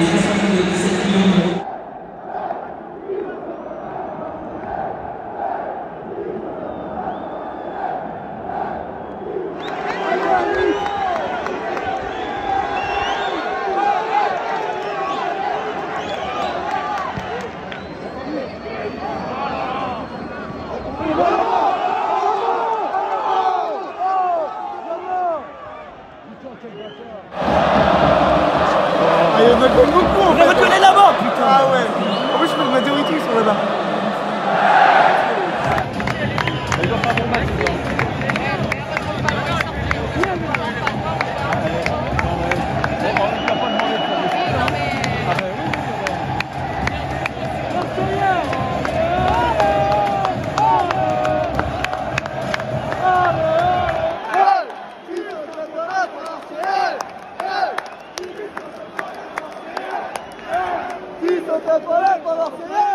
Gracias. Ah, il y en a comme beaucoup en fait. reconnu là-bas, putain Ah ouais. En plus, je fais une majorité, ils sont là-bas. ¡Fuerte por él, los que